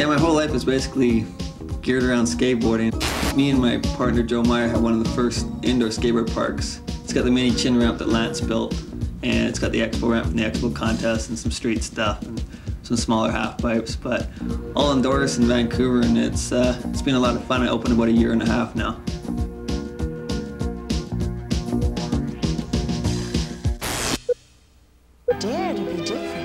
Yeah, my whole life is basically geared around skateboarding. Me and my partner Joe Meyer have one of the first indoor skateboard parks. It's got the mini chin ramp that Lance built, and it's got the expo ramp from the expo contest and some street stuff and some smaller half pipes, but all indoors in Vancouver, and it's uh, it's been a lot of fun. I opened about a year and a half now. Dare to be different.